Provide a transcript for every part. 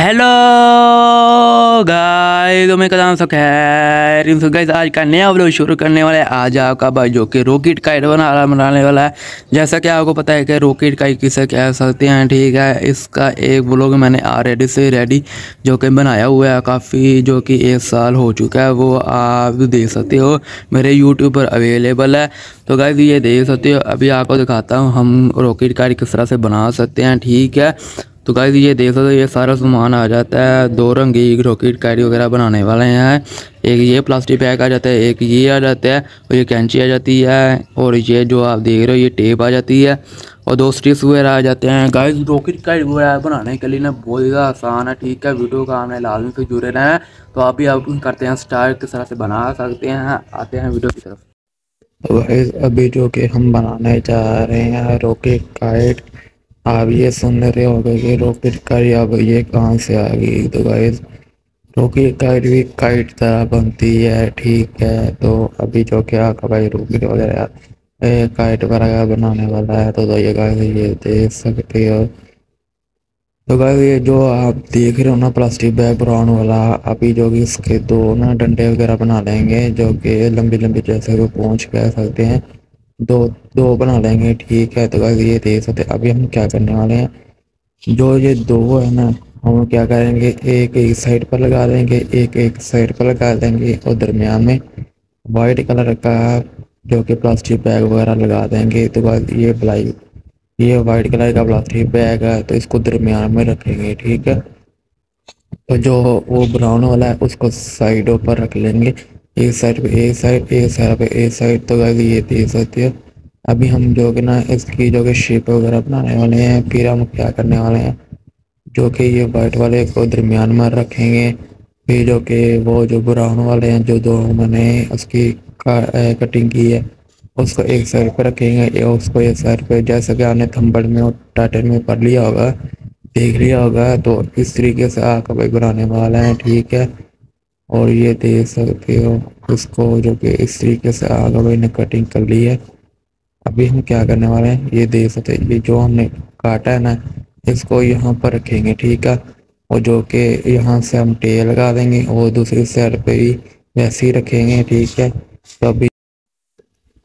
Hello guys तो मैं कदम सो खैर सो गाइस आज का नया व्लॉग शुरू करने वाला है। आज आपका भाई जो कि रॉकेट काइट बना बनाने वाला है। जैसा कि आपको पता है कि रॉकेट काइट किसे कह सकते हैं, ठीक है? इसका एक व्लॉग मैंने ऑलरेडी से रेडी जो कि बनाया हुआ है काफ़ी, जो कि एक साल हो चुका है, वो आप देख सकते हो। मेरे यूट्यूब पर अवेलेबल है। तो गाइस ये देख सकते हो। अभी आपको दिखाता हूँ, हम रॉकेट काइट किस तरह से बना सकते हैं, ठीक है? तो गाइस ये देख हो ये सारा सामान आ जाता है। दो रंगी रॉकेट कैरी वगैरह बनाने वाले हैं। एक ये प्लास्टिक बैग आ जाता है, एक ये आ जाता है, और ये कैंची आ जाती है, और ये जो आप देख रहे हो, ये टेप आ जाती है, और दो स्टिक्स वगैरह आ जाते हैं। गाइस रॉकेट कैरी वगैरह बनाने के लिए ना बहुत ज़्यादा आसान है, ठीक है? वीडियो का हमें लाजमी से जुड़े रहें तो आप भी आप करते हैं स्टार्ट किस तरह से बना सकते हैं, आते हैं वीडियो की तरफ़। तो अभी जो कि हम बनाने जा रहे हैं रॉकेट काइट आप ये सुन रहे हो कि रॉकेट काइट अब ये कहाँ से आ गई? तो गाइस रॉकेट काइट भी काइट तरह बनती है ठीक है। तो अभी जो क्या भाई रॉकेट वगैरह काइट वगैरह बनाने वाला है तो, ये गाइस ये देख सकते हो। तो गाइस ये जो आप देख रहे हो ना प्लास्टिक बैग ब्राउन वाला अभी जो कि इसके दो ना डंडे वगैरह बना लेंगे जो कि लंबी लंबी जैसे वो पहुँच कह सकते हैं। दो दो बना लेंगे, ठीक है तो बस ये देख सकते अभी हम क्या करने वाले हैं? जो ये दो है ना, हम क्या करेंगे? एक एक साइड पर लगा देंगे, एक एक साइड पर लगा देंगे, और दरमियान में वाइट कलर का जो कि प्लास्टिक बैग वगैरह लगा देंगे तो बस ये ब्लाई ये वाइट कलर का प्लास्टिक बैग है तो इसको दरमियान में रखेंगे, ठीक है? तो जो वो ब्राउन वाला है, उसको साइडों पर रख लेंगे। एक साइड पे एक साइड एक साइड पे एक साइड तो गाइस ये देख सकते हो अभी हम जो कि ना इसकी जो कि शेप वगैरह बनाने वाले हैं, फिर हम क्या करने वाले हैं, जो कि ये वाइट वाले को दरमियान में रखेंगे। फिर जो कि वो जो ब्राउन वाले हैं, जो दो मैंने उसकी कटिंग की है, उसको एक साइड पे रखेंगे उसको एक साइड पे जैसा कि आपने थंबड़ में और टाइटल में पढ़ लिया होगा, देख लिया होगा तो इस तरीके से आकर भाई बनाने वाला है, ठीक है। और ये देख सकते हो इसको जो कि इस तरीके से आगे भाई ने कटिंग कर ली है। अभी हम क्या करने वाले हैं? ये देख सकते ये जो हमने काटा है ना, इसको यहाँ पर रखेंगे, ठीक है? और जो कि यहाँ से हम टेल लगा देंगे और दूसरी साइड पे भी वैसे ही रखेंगे, ठीक है? तो अभी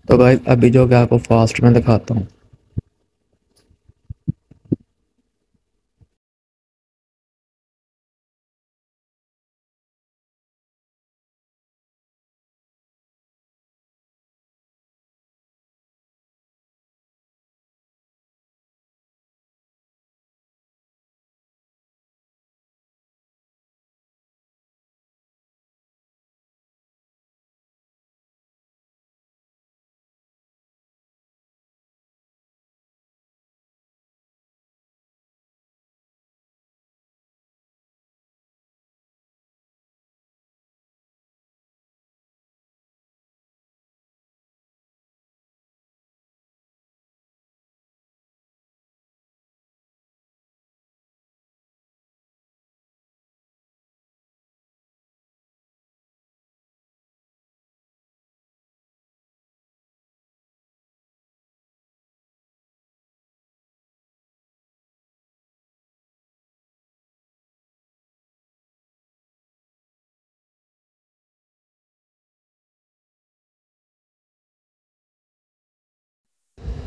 तो भाई अभी जो कि आपको फास्ट में दिखाता हूँ।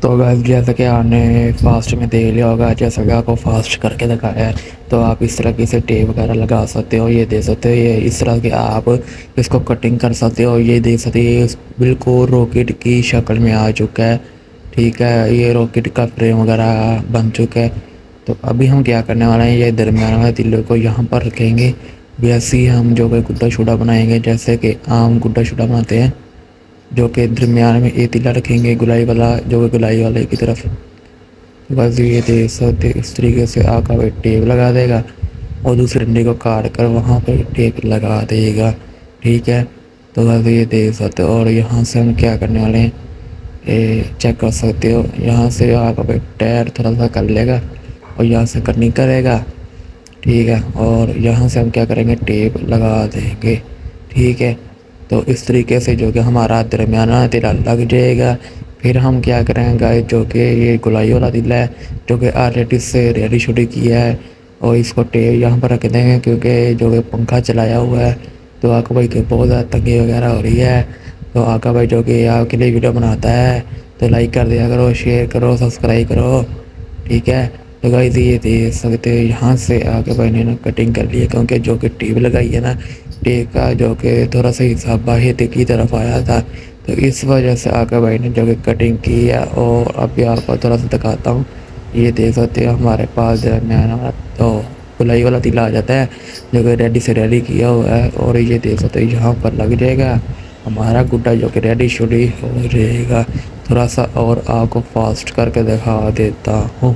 तो गैस जैसा कि आपने फास्ट में देख लिया होगा जैसा कि आपको फास्ट करके दिखाया है। तो आप इस तरह की से टेप वगैरह लगा सकते हो, ये दे सकते हो, ये इस तरह के आप इसको कटिंग कर सकते हो, ये देख सकते हो बिल्कुल रॉकेट की शक्ल में आ चुका है। ठीक है, ये रॉकेट का फ्रेम वगैरह बन चुका है। तो अभी हम क्या करने वाले हैं, ये दरमियान वाले तिल्ले को यहाँ पर रखेंगे। वैसे ही हम जो कि गुड्डा छुड़ा बनाएँगे, जैसे कि आम गुड्डा छुड़ा बनाते हैं। जो कि दरमियान में एक तिला रखेंगे गुलाई वाला, जो कि गुलाई वाले की तरफ़। बस ये दे सकते इस तरीके से आका भाई टेप लगा देगा और दूसरे डंडे को काट कर वहाँ पर टेप लगा देगा। ठीक है? तो बस ये दे सकते और यहाँ से हम क्या करने वाले हैं? ये चेक कर सकते हो। यहाँ से आका भाई टायर थोड़ा सा कर लेगा और यहाँ से करनी करेगा। ठीक है? और यहाँ से हम क्या करेंगे? टेप लगा देंगे। ठीक है? तो इस तरीके से जो कि हमारा दरमियाना तिला लग जाएगा। फिर हम क्या करेंगे, जो कि ये गुलाई वाला तिला है, जो कि ऑलरेडी से रेडी शुडी किया है, और इसको टेप यहाँ पर रख देंगे, क्योंकि जो कि पंखा चलाया हुआ है तो आका भाई की बहुत ज़्यादा तंगी वगैरह हो रही है। तो आका भाई जो कि आपके लिए वीडियो बनाता है तो लाइक कर दिया करो शेयर करो सब्सक्राइब करो, ठीक है? तो गाइस ये देख सकते यहाँ से आके भाई ने ना कटिंग कर ली है, क्योंकि जो कि टेप लगाई है ना टेप का जो कि थोड़ा सा हिसाब बाहिर की तरफ़ आया था। तो इस वजह से आके भाई ने जो कि कटिंग की है और अभी आपको थोड़ा सा दिखाता हूँ। ये देख सकते हो हमारे पास है नया तो गुलाई वाला तिला आ जाता है, जो कि रेडी से रेडी किया हुआ है और ये देख सकते हो यहाँ पर लग जाएगा। हमारा गुड्डा जो कि रेडी शुडी हो जाएगा। थोड़ा सा और आपको फास्ट करके दिखा देता हूँ।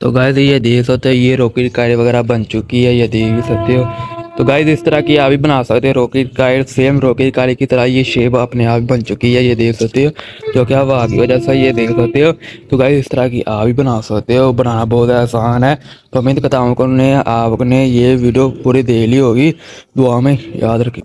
तो गाइस ये देख सकते हो, ये रॉकेट काइट वगैरह बन चुकी है, ये देख भी सकते हो। तो गाइस इस तरह की आप भी बना सकते हो rocket kite same rocket kite की तरह ये शेप अपने आप बन चुकी है, ये देख सकते हो, जो कि आप आगे वजह से ये देख सकते हो। तो गाइस इस तरह की आप भी बना सकते हो, बनाना बहुत आसान है। तो उम्मीद करता हूँ आपने ये वीडियो पूरी देख ली होगी। दुआ में याद रखें।